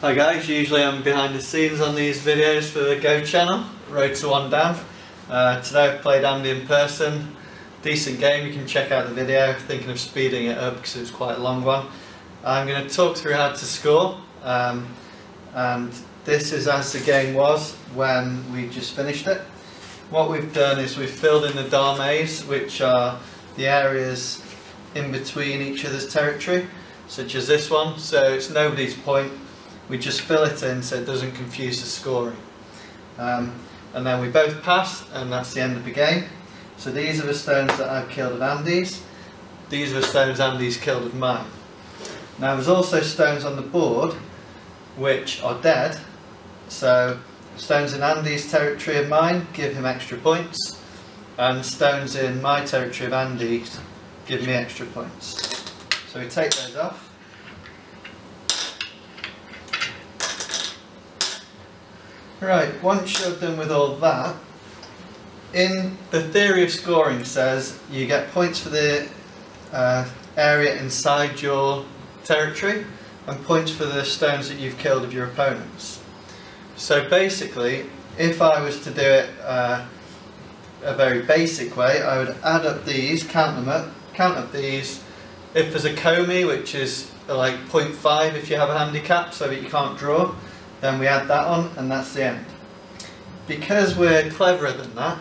Hi guys, usually I'm behind the scenes on these videos for the Go channel, Road to One Dan. Uh, today I've played Andy in person, decent game, you can check out the video, thinking of speeding it up because it's quite a long one. I'm going to talk through how to score um, and this is as the game was when we just finished it. What we've done is we've filled in the dames which are the areas in between each other's territory such as this one so it's nobody's point we just fill it in so it doesn't confuse the scoring. Um, and then we both pass and that's the end of the game. So these are the stones that I've killed of Andy's. These are the stones Andy's killed of mine. Now there's also stones on the board which are dead. So stones in Andy's territory of mine give him extra points and stones in my territory of Andy's give me extra points. So we take those off Right, once you're done with all that, in the theory of scoring says you get points for the uh, area inside your territory and points for the stones that you've killed of your opponents. So basically, if I was to do it uh, a very basic way, I would add up these, count them up, count up these. If there's a komi, which is like 0.5 if you have a handicap so that you can't draw, then we add that on and that's the end. Because we're cleverer than that,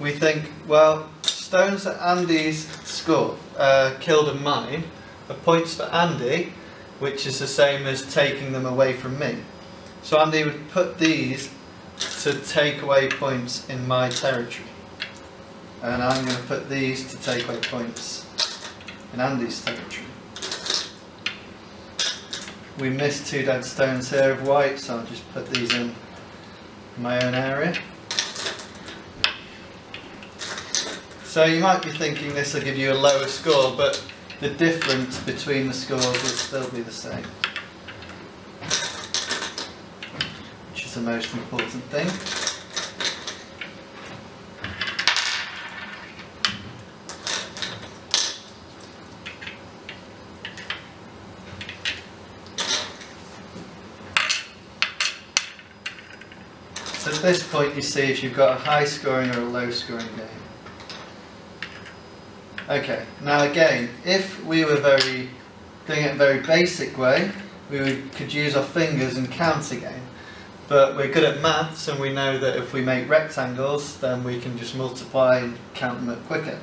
we think, well, stones that Andy's scored, uh, killed of mine are points for Andy, which is the same as taking them away from me. So Andy would put these to take away points in my territory. And I'm going to put these to take away points in Andy's territory. We missed two dead stones here of white, so I'll just put these in my own area. So you might be thinking this will give you a lower score, but the difference between the scores will still be the same. Which is the most important thing. So at this point you see if you've got a high scoring or a low scoring game. Okay, now again, if we were very doing it in a very basic way, we would, could use our fingers and count again. But we're good at maths and we know that if we make rectangles then we can just multiply and count them up quicker.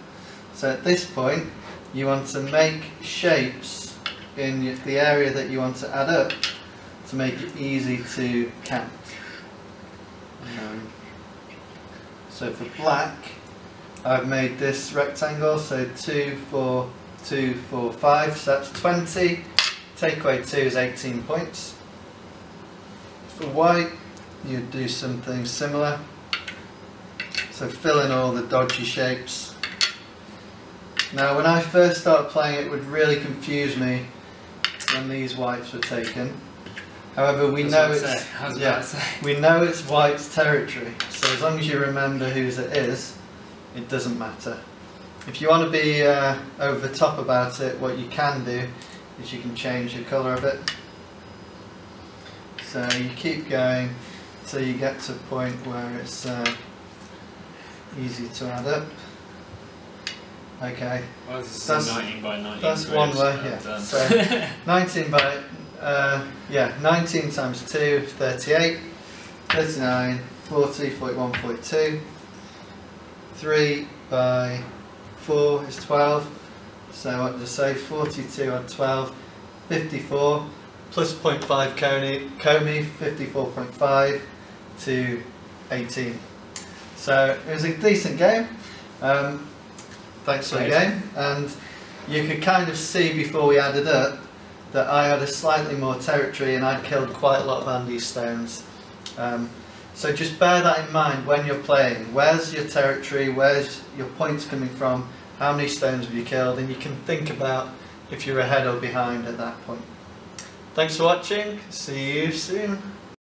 So at this point you want to make shapes in the area that you want to add up to make it easy to count. Um, so for black, I've made this rectangle, so 2, 4, 2, 4, 5, so that's 20. Take away 2 is 18 points. For white, you'd do something similar. So fill in all the dodgy shapes. Now when I first started playing it would really confuse me when these whites were taken. However, we know it's yeah, we know it's White's territory. So as long as you remember whose it is, it doesn't matter. If you want to be uh, over the top about it, what you can do is you can change the colour of it. So you keep going until you get to a point where it's uh, easy to add up. Okay. Well, that's 19 by 19. That's one way, yeah. So 19 by uh, yeah, 19 times 2, is 38, 39, 40, 41, 42. 3 by 4 is 12. So what does say? 42 on 12, 54 plus 0.5 Coney, komi, 54.5 to 18. So it was a decent game. Um, thanks for the game. And you could kind of see before we added up that I had a slightly more territory and I'd killed quite a lot of Andy's stones. Um, so just bear that in mind when you're playing. Where's your territory? Where's your points coming from? How many stones have you killed? And you can think about if you're ahead or behind at that point. Thanks for watching. See you soon.